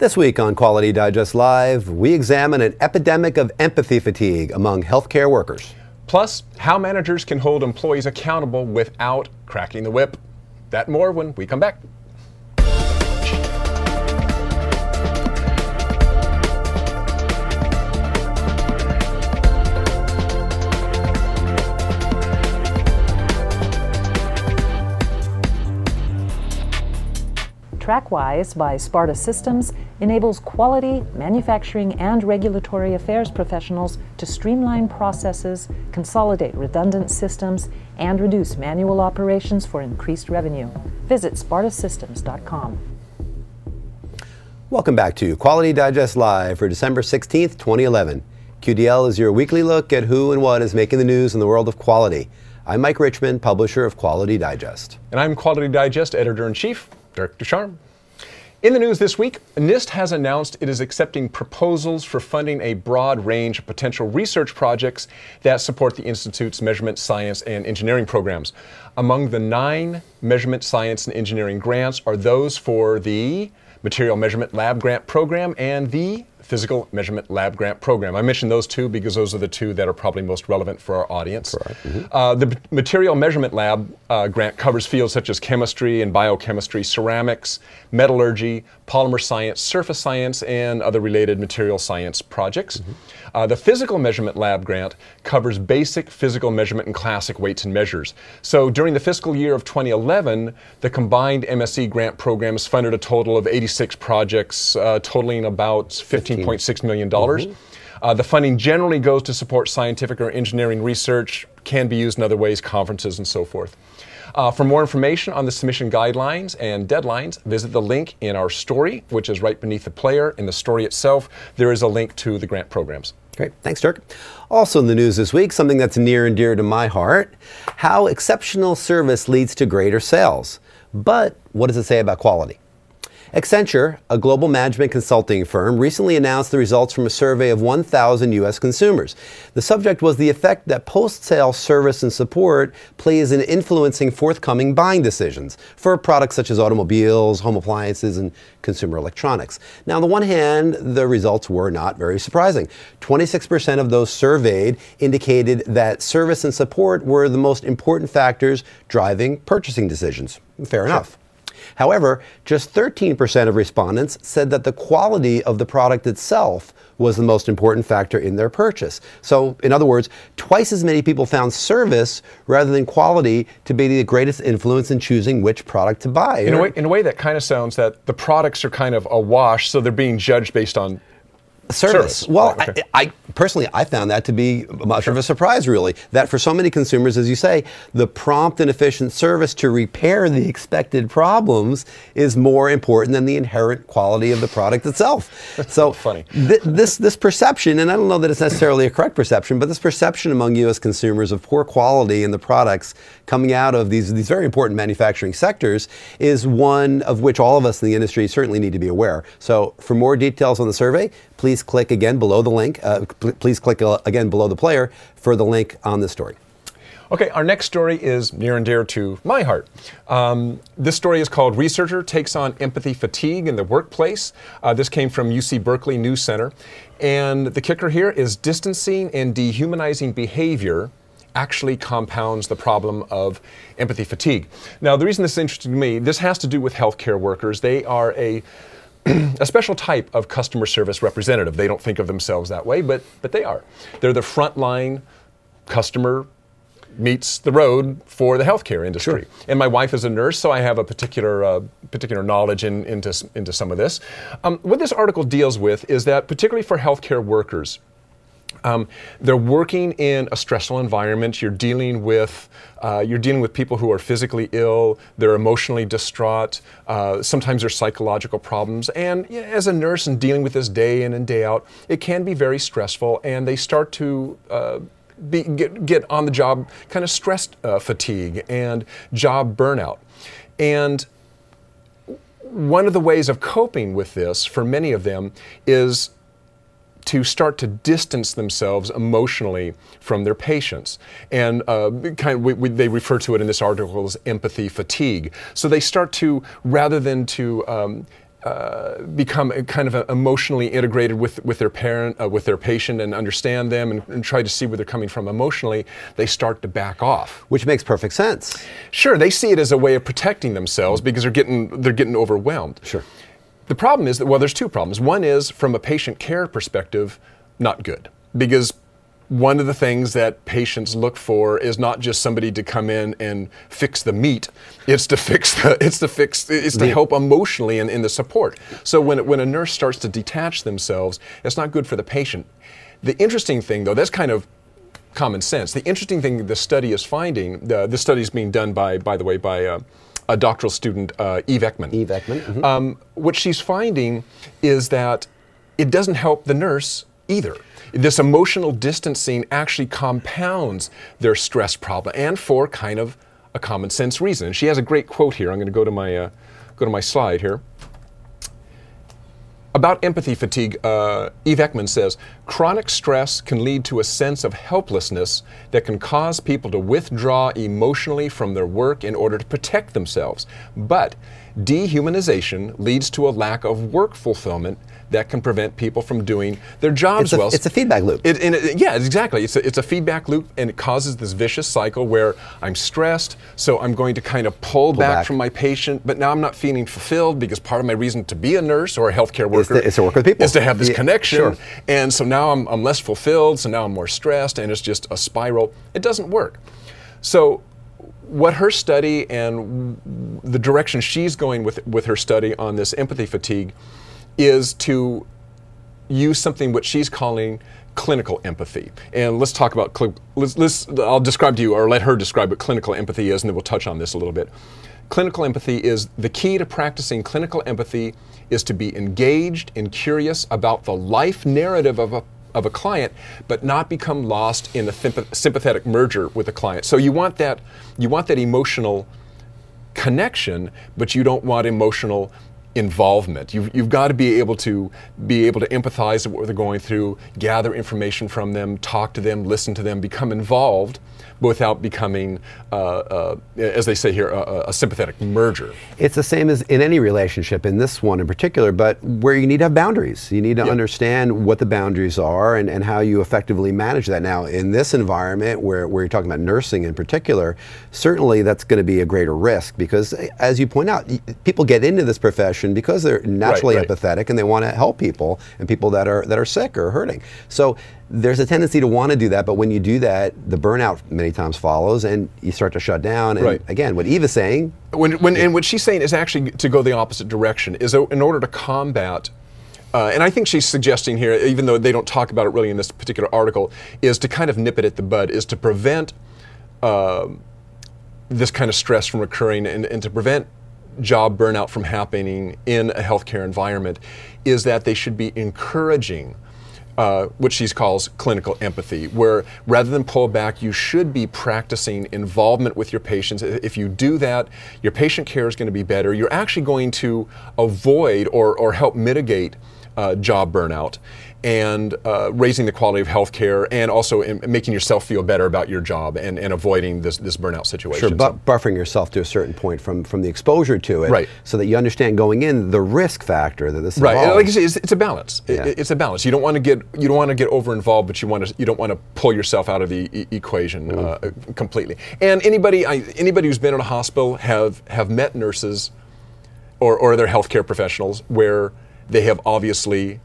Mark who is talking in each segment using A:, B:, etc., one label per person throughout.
A: This week on Quality Digest Live, we examine an epidemic of empathy fatigue among healthcare workers.
B: Plus, how managers can hold employees accountable without cracking the whip. That more when we come back.
C: TrackWise by Sparta Systems enables quality, manufacturing, and regulatory affairs professionals to streamline processes, consolidate redundant systems, and reduce manual operations for increased revenue. Visit spartasystems.com.
A: Welcome back to Quality Digest Live for December 16th, 2011. QDL is your weekly look at who and what is making the news in the world of quality. I'm Mike Richman, publisher of Quality Digest.
B: And I'm Quality Digest editor in chief, Dirk Dusharme. In the news this week, NIST has announced it is accepting proposals for funding a broad range of potential research projects that support the Institute's measurement science and engineering programs. Among the nine measurement science and engineering grants are those for the Material Measurement Lab Grant Program and the Physical Measurement Lab Grant Program. I mentioned those two because those are the two that are probably most relevant for our audience. Mm-hmm. Uh, the Material Measurement Lab uh, grant covers fields such as chemistry and biochemistry, ceramics, metallurgy, polymer science, surface science, and other related material science projects. Mm-hmm. Uh, the Physical Measurement Lab grant covers basic physical measurement and classic weights and measures. So during the fiscal year of 2011, the combined MSE grant programs funded a total of 86 projects, uh, totaling about 15.6 million dollars. Mm-hmm. Uh, the funding generally goes to support scientific or engineering research, can be used in other ways, conferences, and so forth. Uh, for more information on the submission guidelines and deadlines, visit the link in our story, which is right beneath the player. In the story itself, there is a link to the grant programs.
A: Great. Thanks, Dirk. Also in the news this week, something that's near and dear to my heart how exceptional service leads to greater sales. But what does it say about quality? Accenture, a global management consulting firm, recently announced the results from a survey of 1,000 U.S. consumers. The subject was the effect that post sale service and support plays in influencing forthcoming buying decisions for products such as automobiles, home appliances, and consumer electronics. Now, on the one hand, the results were not very surprising. 26% of those surveyed indicated that service and support were the most important factors driving purchasing decisions. Fair enough. However, just 13% of respondents said that the quality of the product itself was the most important factor in their purchase. So, in other words, twice as many people found service rather than quality to be the greatest influence in choosing which product to buy.
B: In a way, in a way that kind of sounds that the products are kind of a wash, so they're being judged based on
A: Service. service. Well, right, okay. I, I, personally I found that to be much sure. of a surprise, really. That for so many consumers, as you say, the prompt and efficient service to repair the expected problems is more important than the inherent quality of the product itself.
B: so funny.
A: Th- this this perception, and I don't know that it's necessarily a correct perception, but this perception among U.S. consumers of poor quality in the products coming out of these these very important manufacturing sectors is one of which all of us in the industry certainly need to be aware. So, for more details on the survey, please click again below the link. Uh, pl- please click uh, again below the player for the link on this story.
B: Okay, our next story is near and dear to my heart. Um, this story is called Researcher Takes on Empathy Fatigue in the Workplace. Uh, this came from UC Berkeley News Center. And the kicker here is distancing and dehumanizing behavior actually compounds the problem of empathy fatigue. Now, the reason this is interesting to me, this has to do with healthcare workers. They are a a special type of customer service representative. They don't think of themselves that way, but but they are. They're the frontline customer meets the road for the healthcare industry. Sure. And my wife is a nurse, so I have a particular uh, particular knowledge in, into into some of this. Um, what this article deals with is that particularly for healthcare workers, um, they're working in a stressful environment. You're dealing with uh, you're dealing with people who are physically ill. They're emotionally distraught. Uh, sometimes there's psychological problems. And as a nurse and dealing with this day in and day out, it can be very stressful. And they start to uh, be, get, get on the job kind of stress uh, fatigue and job burnout. And one of the ways of coping with this for many of them is to start to distance themselves emotionally from their patients. And uh, kind of, we, we, they refer to it in this article as empathy fatigue. So they start to, rather than to um, uh, become kind of emotionally integrated with, with their parent, uh, with their patient, and understand them and, and, try to see where they're coming from emotionally, they start to back off.
A: Which makes perfect sense.
B: Sure, they see it as a way of protecting themselves because they're getting they're getting overwhelmed.
A: Sure.
B: The problem is that well, there's two problems. One is from a patient care perspective, not good. Because one of the things that patients look for is not just somebody to come in and fix the meat. It's to fix the it's to fix it's to help emotionally in, in the support. So when, when a nurse starts to detach themselves it's not good for the patient. The interesting thing though that's kind of common sense. The interesting thing the study is finding uh, this study is being done by by the way by uh, a doctoral student uh, eve ekman
A: eve ekman mm-hmm.
B: um, what she's finding is that it doesn't help the nurse either this emotional distancing actually compounds their stress problem and for kind of a common sense reason. And she has a great quote here. I'm going to go to my, uh, go to my slide here. About empathy fatigue, uh, Eve Ekman says chronic stress can lead to a sense of helplessness that can cause people to withdraw emotionally from their work in order to protect themselves. But dehumanization leads to a lack of work fulfillment that can prevent people from doing their jobs
A: it's a,
B: well.
A: It's a feedback loop.
B: It, it, yeah, exactly. It's a, it's a feedback loop, and it causes this vicious cycle where I'm stressed, so I'm going to kind of pull, pull back, back, from my patient, but now I'm not feeling fulfilled because part of my reason to be a nurse or a healthcare worker
A: is to, is to work with people.
B: Is to have this
A: yeah,
B: connection.
A: Sure.
B: And so now I'm, I'm less fulfilled, so now I'm more stressed, and it's just a spiral. It doesn't work. So what her study and the direction she's going with with her study on this empathy fatigue is to use something which she's calling clinical empathy. And let's talk about, let's, let's, I'll describe to you, or let her describe what clinical empathy is, and then we'll touch on this a little bit. Clinical empathy is the key to practicing clinical empathy is to be engaged and curious about the life narrative of a of a client, but not become lost in a sympathetic merger with the client. So you want that you want that emotional connection, but you don't want emotional involvement. You've, you've got to be able to be able to empathize with what they're going through, gather information from them, talk to them, listen to them, become involved without becoming, uh, uh, as they say here, a, a, sympathetic merger.
A: It's the same as in any relationship, in this one in particular, but where you need to have boundaries. You need to understand what the boundaries are and, and how you effectively manage that. Now, in this environment where, where you're talking about nursing in particular, certainly that's going to be a greater risk because, as you point out, people get into this profession because they're naturally right, right. empathetic and they want to help people and people that are, that are sick or hurting. So there's a tendency to want to do that, but when you do that, the burnout many times follows, and you start to shut down. And
B: right.
A: again, what Eve is saying,
B: when, when, and what she's saying is actually to go the opposite direction. Is in order to combat uh, and I think she's suggesting here, even though they don't talk about it really in this particular article, is to kind of nip it at the bud, is to prevent uh, this kind of stress from occurring and, and, to prevent job burnout from happening in a healthcare environment, is that they should be encouraging uh, what she calls clinical empathy, where rather than pull back, you should be practicing involvement with your patients. If you do that, your patient care is going to be better. You're actually going to avoid or, or help mitigate uh, job burnout and uh, raising the quality of healthcare and also making yourself feel better about your job and, and avoiding this, this burnout situation.
A: Sure, but buffering yourself to a certain point from, from the exposure to it
B: right.
A: so that you understand going in the risk factor that this
B: Right,
A: involves.
B: like say, it's, it's a balance. Yeah. It, it's a balance. You don't want to get you don't want to get over involved, but you want to you don't want to pull yourself out of the e- equation uh, mm. completely. And anybody I, anybody who's been in a hospital have have met nurses or, or other healthcare professionals where they have obviously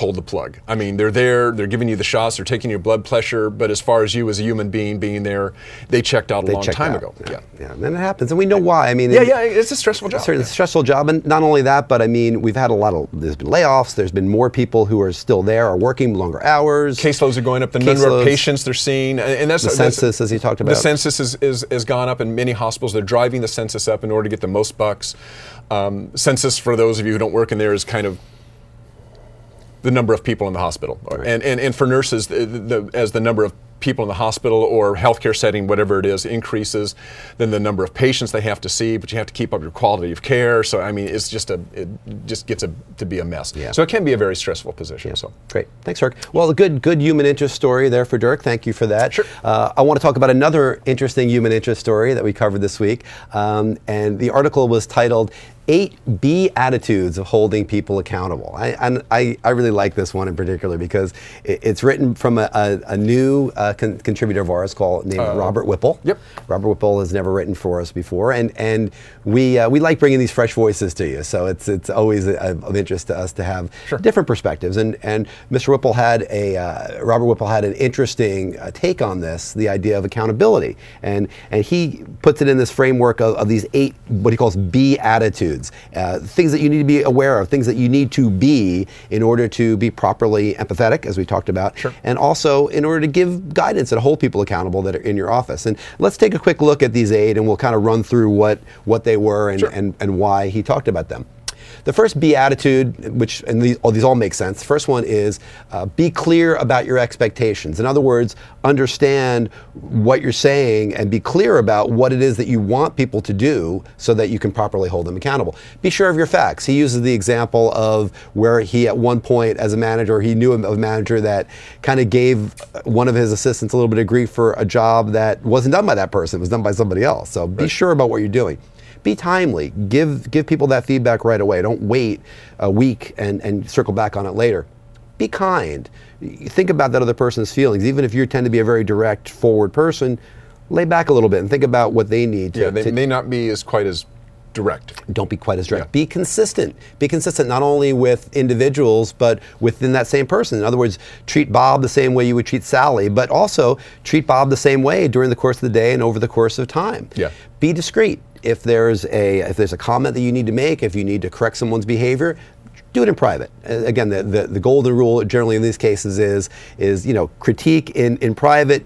B: pulled the plug. I mean, they're there, they're giving you the shots, they're taking your blood pressure, but as far as you as a human being being there, they checked out a
A: they
B: long time
A: out.
B: ago.
A: Yeah. yeah, yeah, and it happens, and we know why. I mean,
B: yeah, yeah, it's a stressful job.
A: It's a
B: yeah.
A: stressful job, and not only that, but I mean, we've had a lot of there's been layoffs. There's been more people who are still there, are working longer hours.
B: Caseloads are going up. The number of patients they're seeing, and that's
A: the census, as you talked about.
B: The census is, is, is gone up in many hospitals. They're driving the census up in order to get the most bucks. Um, census, for those of you who don't work in there, is kind of the number of people in the hospital. Right. And, and, and for nurses, the, the, as the number of people in the hospital or healthcare setting, whatever it is, increases, then the number of patients they have to see, but you have to keep up your quality of care. So I mean, it's just a it just gets a, to be a mess.
A: Yeah.
B: So it can be a very stressful position.
A: Yeah.
B: So
A: great, thanks, Dirk. Well, a good good human interest story there for Dirk. Thank you for that.
B: Sure.
A: Uh, I want to talk about another interesting human interest story that we covered this week, um, and the article was titled eight Be Attitudes of holding people accountable. I, and I, I really like this one in particular because it, it's written from a, a, a new uh, con- contributor of ours called named Robert Whipple.
B: yep.
A: Robert Whipple has never written for us before, and and we uh, we like bringing these fresh voices to you. So it's it's always uh of interest to us to have different perspectives. And and Mr. Whipple had a uh, Robert Whipple had an interesting uh, take on this, the idea of accountability, and and he puts it in this framework of, of these eight what he calls Be Attitudes, uh, things that you need to be aware of, things that you need to be in order to be properly empathetic, as we talked about, and also in order to give guidance and hold people accountable that are in your office. And let's take a quick look at these eight, and we'll kind of run through what what they were and, and, and why he talked about them. The first beatitude, which and these all, these all make sense. The first one is uh, be clear about your expectations. In other words, understand what you're saying and be clear about what it is that you want people to do so that you can properly hold them accountable. Be sure of your facts. He uses the example of where he at one point as a manager, he knew a manager that kind of gave one of his assistants a little bit of grief for a job that wasn't done by that person, it was done by somebody else. So be sure about what you're doing be timely. Give give people that feedback right away. Don't wait a week and, and circle back on it later. Be kind. Think about that other person's feelings. Even if you tend to be a very direct, forward person, lay back a little bit and think about what they need to.
B: Yeah, they
A: to-
B: may not be as quite as direct.
A: don't be quite as direct.
B: Yeah.
A: Be consistent. Be consistent not only with individuals, but within that same person. In other words, treat Bob the same way you would treat Sally, but also treat Bob the same way during the course of the day and over the course of time.
B: Yeah.
A: Be discreet. If there's a if there's a comment that you need to make, if you need to correct someone's behavior, do it in private. Again, the, the, the golden rule generally in these cases is is you know critique in, in private.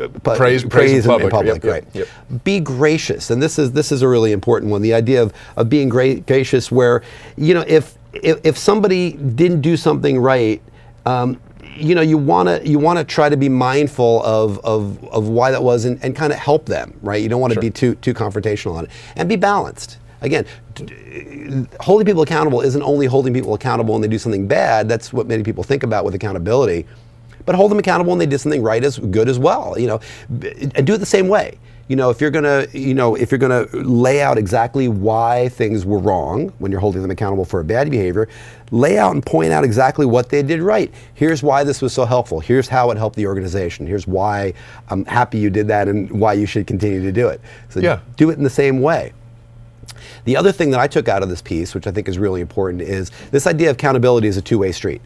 A: uh, but
B: Praise- praise in
A: in
B: public. Yep,
A: right?
B: yep.
A: be gracious and this is this is a really important one the idea of, of being great gracious where you know if if, if somebody didn't do something right um, you know you want to you want to try to be mindful of, of, of why that was and, and kind of help them right you don't want to be too too confrontational on it and be balanced again holding people accountable isn't only holding people accountable when they do something bad that's what many people think about with accountability but hold them accountable when they did something right as good as well. You know, and do it the same way. You know, if you're gonna, you know, if you're gonna lay out exactly why things were wrong when you're holding them accountable for a bad behavior, lay out and point out exactly what they did right. Here's why this was so helpful. Here's how it helped the organization. Here's why I'm happy you did that and why you should continue to do it. So
B: Yeah.
A: do it in the same way. The other thing that I took out of this piece, which I think is really important, is this idea of accountability is a two way street.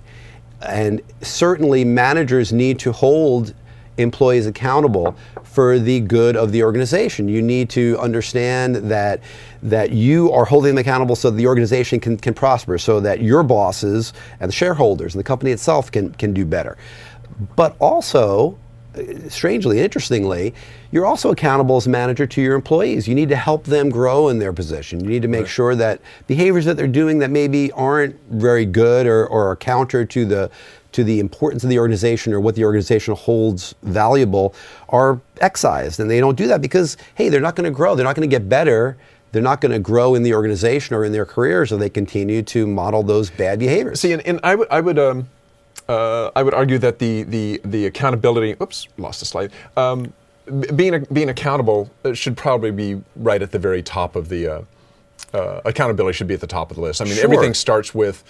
A: And certainly, managers need to hold employees accountable for the good of the organization. You need to understand that that you are holding them accountable so that the organization can, can prosper, so that your bosses and the shareholders and the company itself can, can do better. But also, strangely, interestingly, you're also accountable as a manager to your employees. You need to help them grow in their position. You need to make sure that behaviors that they're doing that maybe aren't very good or, or are counter to the to the importance of the organization or what the organization holds valuable are excised. And they don't do that because, hey, they're not going to grow. They're not going to get better. They're not going to grow in the organization or in their careers if they continue to model those bad behaviors.
B: See, and, and I would, I would, um, uh, I would argue that the the the accountability. Oops, lost a slide. Um, being being accountable uh, should probably be right at the very top of the. Uh, uh, accountability should be at the top of the list. I mean,
A: Sure.
B: everything starts with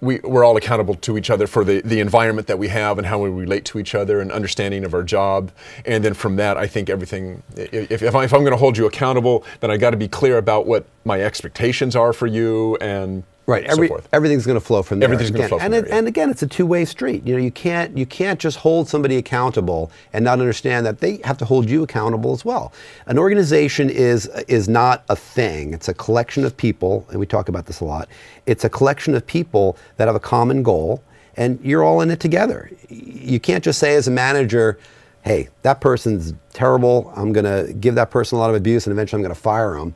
B: we, we're all accountable to each other for the, the environment that we have and how we relate to each other and understanding of our job. And then from that, I think everything, if, if, I, if I'm going to hold you accountable, then I got to be clear about what my expectations are for you and
A: Right.
B: so
A: Every,
B: forth.
A: everything going to flow from there.
B: Everything's gonna flow from
A: and
B: there,
A: it-
B: yeah.
A: And again, it's a two-way street. You know, you can't you can't just hold somebody accountable and not understand that they have to hold you accountable as well. An organization is is not a thing. It's a collection of people, and we talk about this a lot. It's a collection of people that have a common goal, and you're all in it together. You can't just say as a manager. Hey, that person's terrible. I'm going to give that person a lot of abuse, and eventually I'm going to fire them.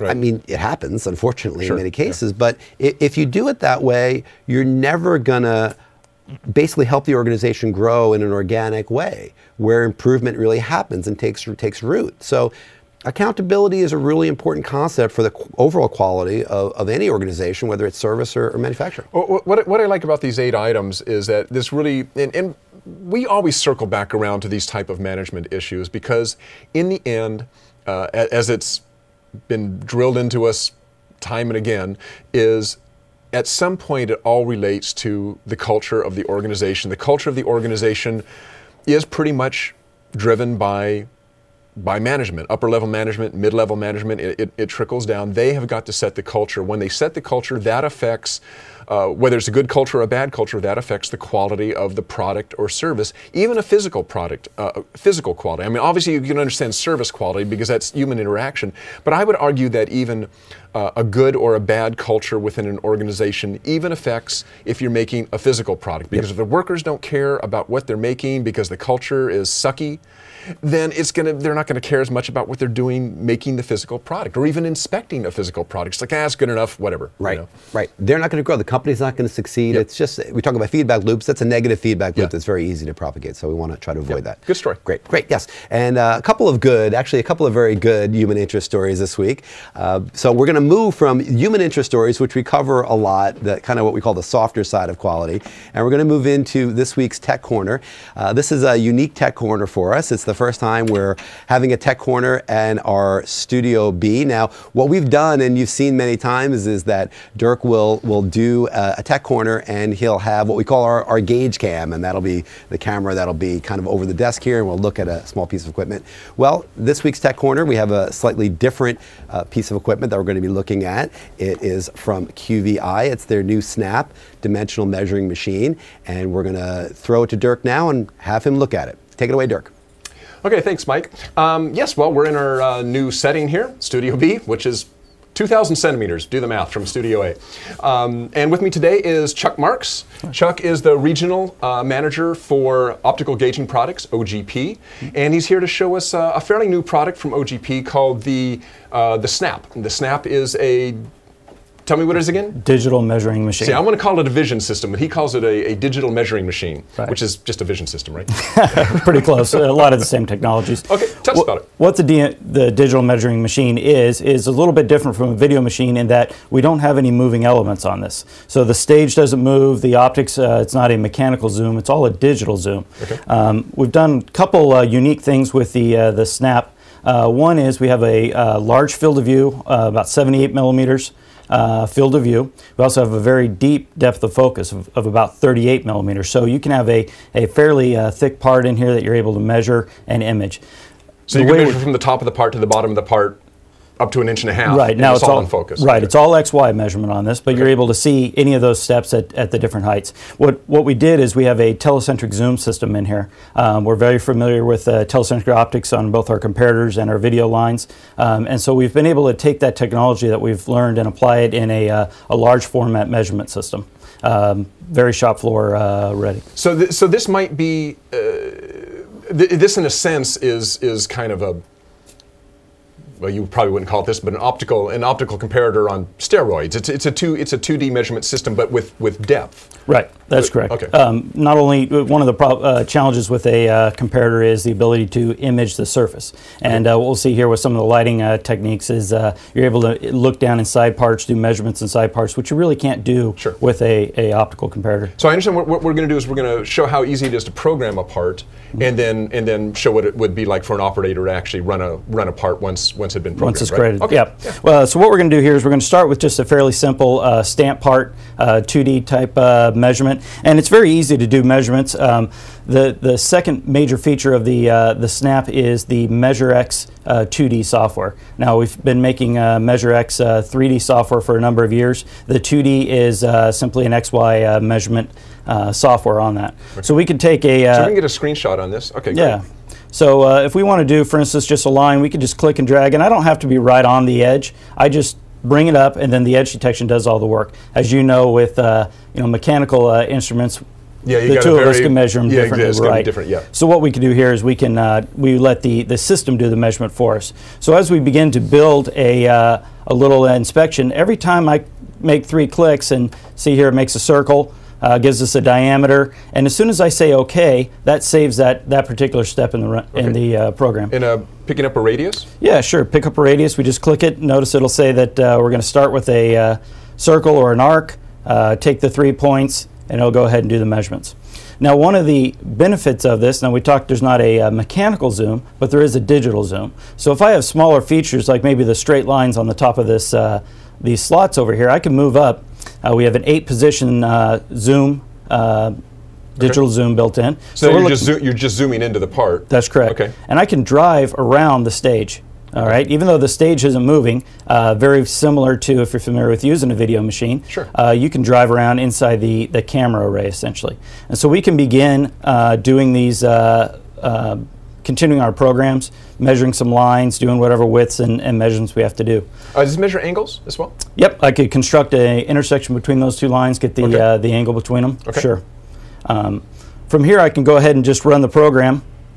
A: I mean, it happens, unfortunately,
B: Sure,
A: in many
B: yeah.
A: cases. But if you do it that way, you're never gonna basically help the organization grow in an organic way, where improvement really happens and takes takes root. So. Accountability is a really important concept for the overall quality of, of any organization, whether it's service or, or manufacturing.
B: What, what I like about these eight items is that this really, and, and we always circle back around to these type of management issues because in the end, uh, as it's been drilled into us time and again is at some point it all relates to the culture of the organization. The culture of the organization is pretty much driven by by management, upper level management, mid level management, it, it, it, trickles down. They have got to set the culture. When they set the culture, that affects uh, whether it's a good culture or a bad culture, that affects the quality of the product or service, even a physical product, uh, physical quality. I mean, obviously you can understand service quality because that's human interaction, but I would argue that even uh, a good or a bad culture within an organization even affects if you're making a physical product. Because yep. if the workers don't care about what they're making because the culture is sucky, then it's gonna they're not gonna care as much about what they're doing making the physical product or even inspecting a physical product. It's like, ah, it's good enough, whatever.
A: Right,
B: you know?
A: right. They're not gonna grow. The company's not gonna succeed. Yep. It's just we talk about feedback loops. That's a negative feedback loop yep. that's very easy to propagate. So we want to try to avoid yep. that.
B: Good story.
A: Great, great. Yes, and uh, a couple of good, actually a couple of very good human interest stories this week. Uh, so we're gonna move from human interest stories, which we cover a lot, that kind of what we call the softer side of quality, and we're gonna move into this week's Tech Corner. Uh, this is a unique Tech Corner for us. It's the first time we're having a tech corner and our Studio B. Now, what we've done, and you've seen many times, is that Dirk will, will a, a tech corner and he'll have what we call our, our gauge cam, and that'll be the camera that'll be kind of over the desk here, and we'll look at a small piece of equipment. Well, this week's tech corner, we have a slightly different uh, piece of equipment that we're going to be looking at. It is from QVI. It's their new Snap dimensional measuring machine, and we're going to throw it to Dirk now and have him look at it. Take it away, Dirk.
B: Okay, thanks, Mike. Um, yes, well, we're in our uh, new setting here, Studio B, which is 2,000 centimeters, do the math, from Studio A. Um, and with me today is Chuck Marks. Chuck is the regional uh, manager for optical gaging products, OGP, and he's here to show us uh, a fairly new product from OGP called the, uh, the Snap. The Snap is a Tell me what it is again?
D: Digital measuring machine.
B: See, I want to call it a vision system, but he calls it a, a digital measuring machine, right. which is just a vision system, right?
D: Pretty close. a lot of the same technologies.
B: Okay, tell us about it.
D: What the, the digital measuring machine is, is a little bit different from a video machine in that we don't have any moving elements on this. So the stage doesn't move, the optics, uh, it's not a mechanical zoom, it's all a digital zoom. Okay. Um, we've done a couple uh, unique things with the, uh, the Snap. Uh, one is we have a uh, large field of view, uh, about 78 millimeters uh, field of view. We also have a very deep depth of focus of, of about 38 millimeters. So you can have a, a fairly uh, thick part in here that you're able to measure and image.
B: So the you can measure from the top of the part to the bottom of the part up to an inch and a half.
D: Right now,
B: it's,
D: all,
B: in focus.
D: Right, it's all X Y measurement on this, but okay. you're able to see any of those steps at, at the different heights. What what we did is we have a telecentric zoom system in here. Um, we're very familiar with uh, telecentric optics on both our comparators and our video lines, um, and so we've been able to take that technology that we've learned and apply it in a uh, a large format measurement system. Um, very shop floor uh, ready.
B: So th so this might be. Uh, th this, in a sense, is is kind of a well, you probably wouldn't call it this, but an optical an optical comparator on steroids. It's, it's a two it's a two D measurement system, but with with depth.
D: Right, that's correct. Okay. Um, not only one of the uh, challenges with a uh, comparator is the ability to image the surface, and uh, what we'll see here with some of the lighting uh, techniques is uh, you're able to look down inside parts, do measurements inside parts, which you really can't do
B: sure.
D: with a, a optical comparator.
B: So I understand what, what we're going to do is we're going to show how easy it is to program a part, mm-hmm. and then and then show what it would be like for an operator to actually run a run a part once once it had been programmed.
D: Once it's right? created. Okay. Yep. Yeah. Well, so what we're going to do here is we're going to start with just a fairly simple uh, stamp part, 2D type measurement, and it's very easy to do measurements. Um, the the second major feature of the uh, the Snap is the MeasureX uh, 2D software. Now we've been making uh, MeasureX 3D uh, software for a number of years. The 2D is uh, simply an XY uh, measurement software on that. Okay. So we could take a.
B: so we can get a screenshot on this. Okay. Great.
D: Yeah. So uh, if we want to do, for instance, just a line, we could just click and drag, and I don't have to be right on the edge. I just bring it up, and then the edge detection does all the work. As you know, with uh, you know mechanical uh, instruments,
B: yeah,
D: the two of us can measure them
B: yeah,
D: differently, right?
B: different, yeah.
D: So what we can do here is we can uh, we let the the system do the measurement for us. So as we begin to build a uh, a little inspection, every time I make three clicks and see here it makes a circle uh, gives us a diameter, and as soon as I say OK, that saves that, that particular step in the, okay. in the uh, program.
B: In a, picking up a radius?
D: Yeah, sure. Pick up a radius. We just click it. Notice it'll say that uh, we're going to start with a uh, circle or an arc, uh, take the three points, and it'll go ahead and do the measurements. Now, one of the benefits of this, now we talked there's not a uh, mechanical zoom, but there is a digital zoom. So if I have smaller features like maybe the straight lines on the top of this, uh, these slots over here, I can move up. Uh, we have an eight position uh, zoom, uh, digital zoom built in.
B: So,
D: we're
B: you're just you're just zooming into the part.
D: that's correct.
B: Okay.
D: And I can drive around the stage. All right. Even though the stage isn't moving, uh, very similar to if you're familiar with using a video machine.
B: Sure.
D: Uh, you can drive around inside the the camera array essentially, and so we can begin uh, doing these. Continuing our programs, measuring some lines, doing whatever widths and, and measurements we have to do.
B: Uh, does it measure angles as well?
D: Yep, I could construct a intersection between those two lines, get the
B: Okay.
D: uh, the angle between them.
B: Okay.
D: Sure. Um, from here, I can go ahead and just run the program.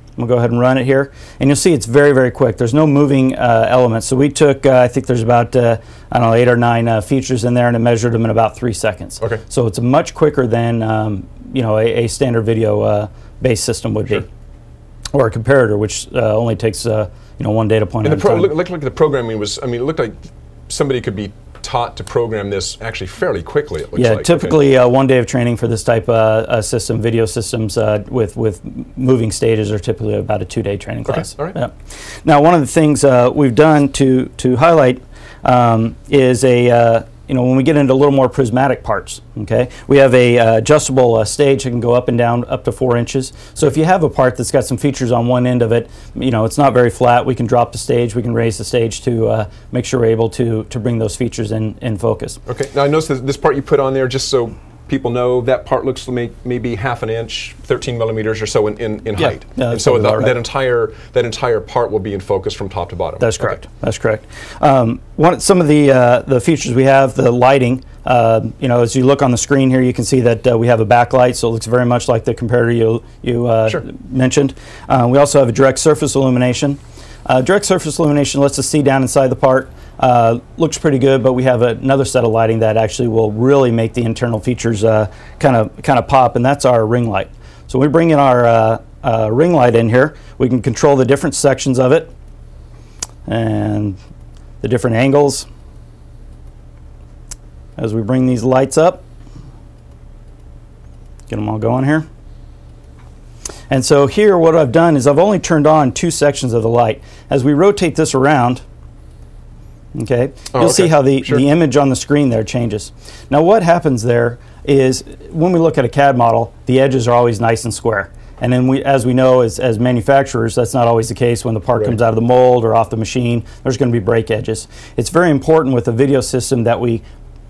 D: I'm gonna go ahead and run it here, and you'll see it's very, very quick. There's no moving uh, elements. So we took, uh, I think there's about, uh, I don't know, eight or nine uh, features in there, and it measured them in about three seconds.
B: Okay.
D: So it's much quicker than um, you know a, a standard video uh, based system would
B: Sure.
D: be, or a comparator, which uh, only takes uh, you know one data point.
B: point
D: And
B: the pro- look, looked like the programming was. I mean, it looked like somebody could be taught to program this actually fairly quickly. It looks
D: Yeah,
B: like. Okay.
D: typically uh, one day of training for this type of uh, system, video systems uh, with with moving stages are typically about a two day training
B: Okay,
D: class.
B: all right.
D: Yeah. Now, one of the things uh, we've done to to highlight um, is a uh, you know when we get into a little more prismatic parts. Okay, we have a uh, adjustable uh, stage that can go up and down up to four inches. So if you have a part that's got some features on one end of it, you know it's not very flat. We can drop the stage. We can raise the stage to uh, make sure we're able to to bring those features in in focus.
B: Okay. Now I noticed this, this part you put on there, just so people know, that part looks may, maybe half an inch, 13 millimeters or so in, in, in
D: Yeah.
B: height.
D: Yeah,
B: and so the,
D: right.
B: that entire that entire part will be in focus from top to bottom.
D: That's
B: Okay.
D: correct. That's correct. Um, one, some of the uh, the features we have, the lighting. Uh, you know, as you look on the screen here, you can see that uh, we have a backlight, so it looks very much like the comparator you you uh,
B: Sure.
D: mentioned. Uh, we also have a direct surface illumination. Uh, direct surface illumination lets us see down inside the part. Uh, looks pretty good, but we have another set of lighting that actually will really make the internal features kind of kind of pop, and that's our ring light. So we bring in our uh, uh, ring light in here. We can control the different sections of it and the different angles as we bring these lights up. Get them all going here. And so here what I've done is I've only turned on two sections of the light. As we rotate this around, okay,
B: Oh,
D: you'll see
B: okay.
D: how the,
B: Sure.
D: the image on the screen there changes. Now what happens there is when we look at a CAD model, the edges are always nice and square. And then we, as we know as, as manufacturers, that's not always the case when the part
B: Right.
D: comes out of the mold or off the machine. There's going to be break edges. It's very important with a video system that we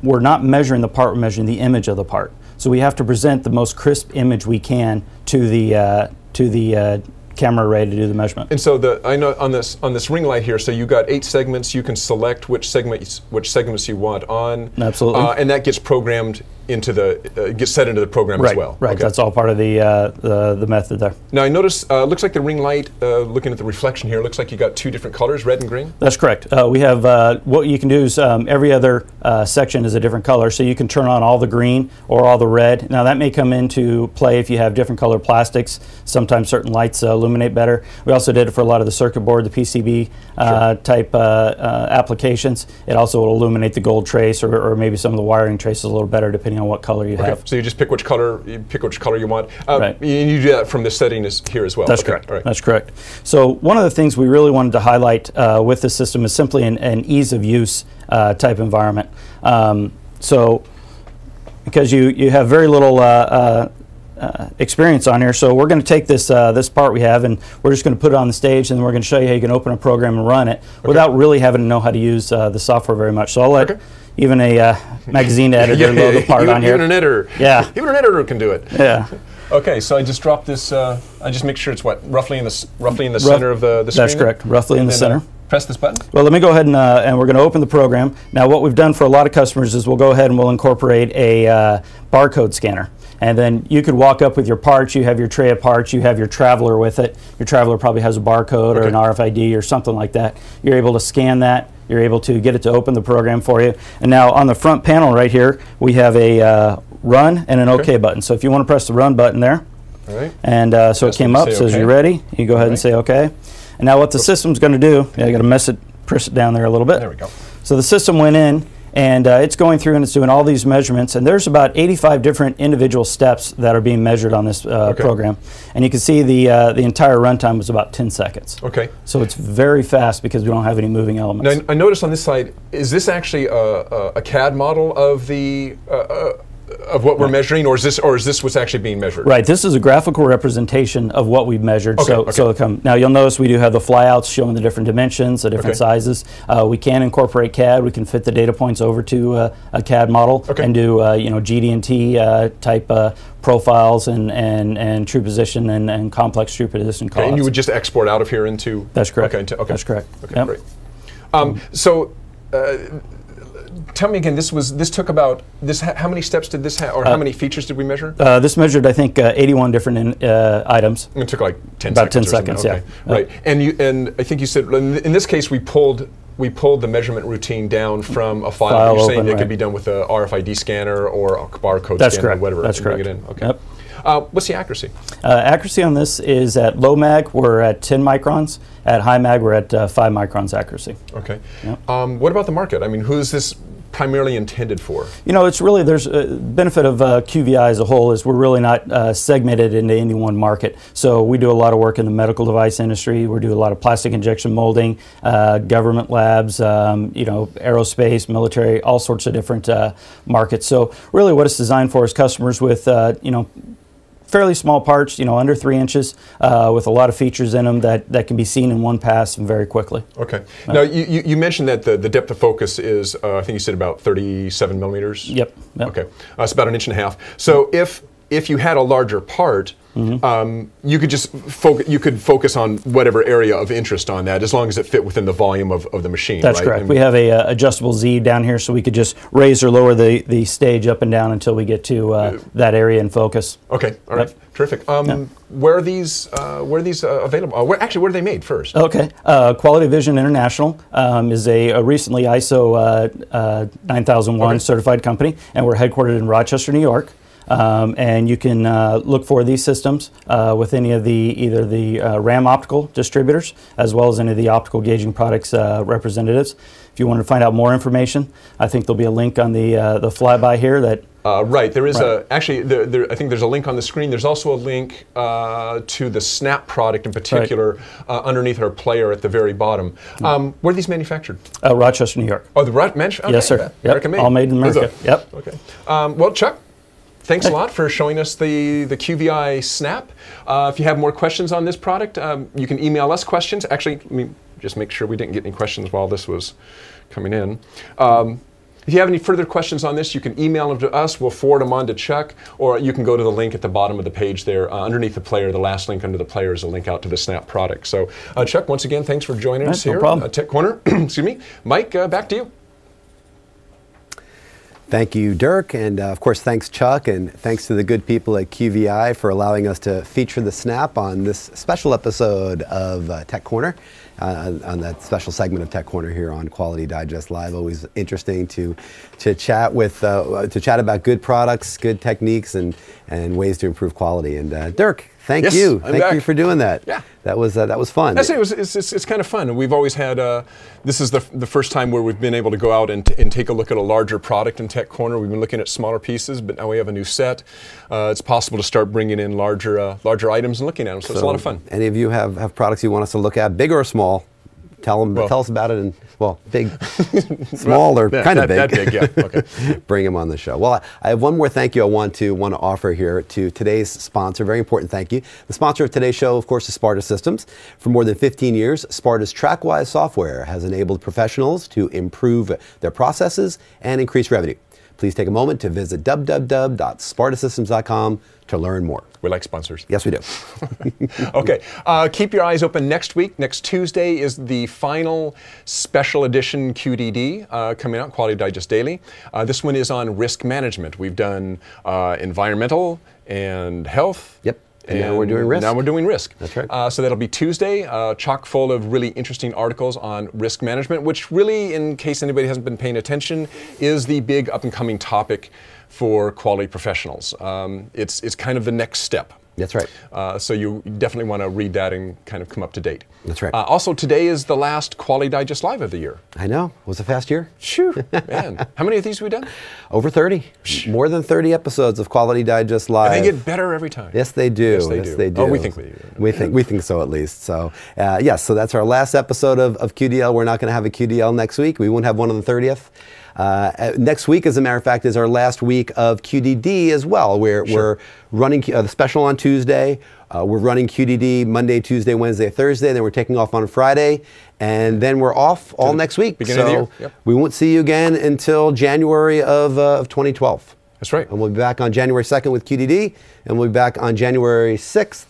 D: we're not measuring the part, we're measuring the image of the part. So we have to present the most crisp image we can to the uh, to the uh, camera array to do the measurement.
B: And so the I know on this on this ring light here, so you got eight segments. You can select which segments which segments you want on.
D: Absolutely.
B: Uh, and that gets programmed into the uh, gets set into the program
D: right,
B: as well.
D: right.
B: Okay.
D: That's all part of the uh, the, the method there.
B: Now I notice uh, looks like the ring light. Uh, looking at the reflection here, looks like you got two different colors, red and green.
D: That's correct. Uh, we have uh, what you can do is um, every other uh, section is a different color, so you can turn on all the green or all the red. Now that may come into play if you have different color plastics. Sometimes certain lights uh, illuminate better. We also did it for a lot of the circuit board, the PCB uh, type applications. It also will illuminate the gold trace or, or maybe some of the wiring traces a little better depending on what color you have.
B: So you just pick which color you pick which color you want. Uh,
D: Right.
B: And you do that from the setting is here as well.
D: That's
B: Okay,
D: correct.
B: Right.
D: That's correct. So one of the things we really wanted to highlight uh, with this system is simply an, an ease of use uh, type environment. Um, so because you, you have very little uh, uh, uh, experience on here, so we're going to take this uh, this part we have and we're just going to put it on the stage and we're going to show you how you can open a program and run it without really having to know how to use uh, the software very much. So I'll let
B: Okay.
D: Even a uh, magazine editor load the part
B: even,
D: on here.
B: even an editor.
D: Yeah.
B: Even an editor can do it.
D: yeah.
B: Okay, so I just dropped this. Uh, I just make sure it's what roughly in the roughly in the center of the, the screen.
D: That's correct. Roughly in the
B: uh,
D: center.
B: press this button.
D: Well, let me go ahead and, uh, and we're going to open the program. Now, what we've done for a lot of customers is we'll go ahead and we'll incorporate a uh, barcode scanner. And then you could walk up with your parts, you have your tray of parts, you have your traveler with it. Your traveler probably has a barcode or an RFID or something like that. You're able to scan that, you're able to get it to open the program for you. And now on the front panel right here, we have a uh, run and an OK,
B: Okay.
D: button. So if you want to press the run button there,
B: All right.
D: and uh, so it came up, says
B: okay.
D: you're ready. You go ahead and say OK. And now what the system's going to do, yeah, I got to mess it, press it down there a little bit.
B: There we go.
D: So the system went in And uh, it's going through and it's doing all these measurements. And there's about 85 different individual steps that are being measured on this uh,
B: Okay.
D: program. And you can see the, uh, the entire runtime was about 10 seconds.
B: Okay.
D: So it's very fast because we don't have any moving elements.
B: Now, I noticed on this side, is this actually a, a, a CAD model of the uh, uh, of what we're measuring, or is this or is this what's actually being measured?
D: Right. This is a graphical representation of what we've measured.
B: Okay,
D: so,
B: okay.
D: so come, now you'll notice we do have the flyouts showing the different dimensions, the different
B: Okay.
D: sizes. Uh, we can incorporate CAD. We can fit the data points over to uh, a CAD model and do uh, you know GD&T uh, type uh, profiles and, and, and true position and, and complex true position callouts.
B: and you would just export out of here into.
D: That's correct.
B: Okay, into- okay.
D: That's correct.
B: Okay,
D: Yep.
B: great. Um, so. Uh, Tell me again. This was this took about this. How many steps did this have, or how many features did we measure?
D: uh, this measured, I think, uh, 81 different in, uh, items.
B: It took like ten
D: About 10
B: seconds. or something.
D: seconds, yeah.
B: Okay.
D: Yeah.
B: Right, and you and I think you said in, this case we pulled we pulled the measurement routine down from a file.
D: File
B: You're saying
D: open,
B: it could be done with a RFID scanner or a barcode
D: That's
B: scanner
D: correct.
B: or whatever.
D: That's
B: bring
D: correct.
B: it in. Okay.
D: Yep.
B: Uh, what's the accuracy?
D: Uh, accuracy on this is at low mag, we're at 10 microns. At high mag, we're at uh, 5 microns accuracy.
B: Okay.
D: Yep.
B: Um, what about the market? I mean, who is this primarily intended for?
D: You know, it's really there's a benefit of uh, QVI as a whole is we're really not uh, segmented into any one market. So we do a lot of work in the medical device industry. We do a lot of plastic injection molding, uh, government labs, um, you know, aerospace, military, all sorts of different uh, markets. So really, what it's designed for is customers with uh, you know fairly small parts, you know, under three inches, uh, with a lot of features in them that, that can be seen in one pass and very quickly.
B: Okay. Now, you, you mentioned that the, the depth of focus is, uh, I think you said about 37 millimeters?
D: Yep. yep.
B: Okay. Uh, it's about an inch and a half. So if if you had a larger part,
D: Mm-hmm.
B: um, you could just focus. You could focus on whatever area of interest on that, as long as it fit within the volume of, of the machine.
D: That's
B: right?
D: correct.
B: And-
D: We have a uh, adjustable Z down here, so we could just raise or lower the, the stage up and down until we get to uh, that area in focus.
B: Okay. All right.
D: Yep.
B: Terrific. Um, Where are these? Uh, where are these uh, available? Uh, where actually? Where are they made first?
D: Okay. Uh, Quality Vision International um, is a, a recently ISO uh, uh, 9001
B: Okay.
D: certified company, and we're headquartered in Rochester, New York. Um, and you can uh, look for these systems uh, with any of the either the uh, RAM optical distributors as well as any of the optical gaging products uh, representatives. If you want to find out more information, I think there'll be a link on the uh, the flyby here that
B: Uh, right. There is
D: Right.
B: a actually. There, there, I think there's a link on the screen. There's also a link uh, to the Snap product in particular uh, underneath our player at the very bottom.
D: Hmm.
B: Um, where are these manufactured?
D: uh, Rochester, New York.
B: Oh, the right mention. Okay,
D: Yes, sir. Yep.
B: American made.
D: All made in America. Yep.
B: Okay. Um, well, Chuck. Thanks a lot for showing us the, the QVI Snap. Uh, if you have more questions on this product, um, you can email us questions. Actually, let me just make sure we didn't get any questions while this was coming in. Um, if you have any further questions on this, you can email them to us. We'll forward them on to Chuck, or you can go to the link at the bottom of the page there, uh, underneath the player. The last link under the player is a link out to the Snap product. So, uh, Chuck, once again, thanks for joining
D: Right,
B: us
D: no
B: here
D: problem.
B: at Tech Corner. Excuse me, Mike. Uh, back to you.
A: Thank you, Dirk, and uh, of course, thanks, Chuck, and thanks to the good people at QVI for allowing us to feature the Snap on this special episode of uh, Tech Corner, uh, on that special segment of Tech Corner here on Quality Digest Live. Always interesting to to chat with uh, to chat about good products, good techniques, and and ways to improve quality. And uh, Dirk, thank
B: Yes,
A: you,
B: I'm
A: thank you for doing that.
B: Yeah.
A: that was uh, that was fun.
B: I say it was, it's, it's, it's kind of fun. And we've always had, uh, this is the, the first time where we've been able to go out and, and take a look at a larger product in Tech Corner. We've been looking at smaller pieces, but now we have a new set. Uh, it's possible to start bringing in larger, uh, larger items and looking at them. So, it's a lot of fun.
A: Any of you have, have products you want us to look at, big or small? Tell them,
B: Well-
A: tell us about it. And well, big, smaller
B: Yeah,
A: kind of big.
B: that big, yeah, okay.
A: Bring them on the show. Well, I- I have one more thank you I want to want to offer here to today's sponsor. Very important thank you. The sponsor of today's show, of course, is Sparta Systems. For more than 15 years, Sparta's TrackWise software has enabled professionals to improve their processes and increase revenue. Please take a moment to visit www.spartasystems.com to learn more.
B: We like sponsors.
A: Yes, we do.
B: okay, uh, keep your eyes open next week. Next Tuesday is the final special edition QDD uh, coming out, Quality Digest Daily. Uh, this one is on risk management. We've done uh, environmental and health.
A: Yep. And now we're doing risk.
B: Now we're doing risk.
A: That's right.
B: Uh, so that'll be Tuesday, uh, chock full of really interesting articles on risk management, which really, in case anybody hasn't been paying attention, is the big up and coming topic for quality professionals. Um, it's, it's kind of the next step.
A: That's right.
B: Uh, so you definitely want to read that and kind of come up to date.
A: That's right.
B: Uh, also, today is the last Quality Digest Live of the year.
A: I know. Was a fast year?
B: Shoo, man. How many of these have we done?
A: Over 30. More than 30 episodes of Quality Digest Live.
B: And they get better every time.
A: Yes, they do.
B: Yes, they do.
A: they do.
B: Oh, we think they do.
A: We think we think so at least. So uh, yes, so that's our last episode of, of QDL. We're not going to have a QDL next week. We won't have one on the thirtieth. Uh, uh, next week, as a matter of fact, is our last week of QDD as well. We're, we're running uh, the special on Tuesday. Uh, we're running QDD Monday, Tuesday, Wednesday, Thursday. Then we're taking off on Friday, and then we're off all next week.
B: beginning of the
A: so
B: year. Yep.
A: we won't see you again until January of, uh, of 2012.
B: That's right.
A: And we'll be back on January 2nd with QDD, and we'll be back on January 6th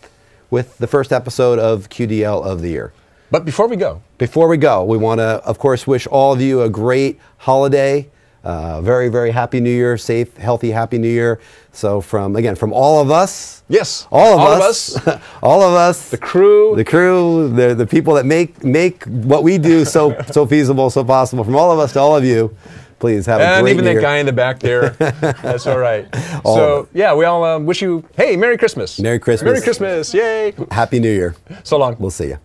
A: with the first episode of QDL of the year.
B: But before we go,
A: Before we go, we want to, of course, wish all of you a great holiday. Uh, very, very happy New Year, safe, healthy, happy New Year. So, from again, from all of us,
B: yes,
A: all of
B: all
A: us,
B: of us,
A: all of us,
B: the crew,
A: the crew, the the people that make make what we do so so feasible, so possible. From all of us to all of you, please have a great.
B: and
A: even
B: that
A: Year.
B: guy in the back there. That's all right.
A: All
B: so yeah, we all um, wish you hey Merry Christmas.
A: Merry Christmas.
B: Merry Christmas. Yay.
A: Happy New Year.
B: So long.
A: We'll see you.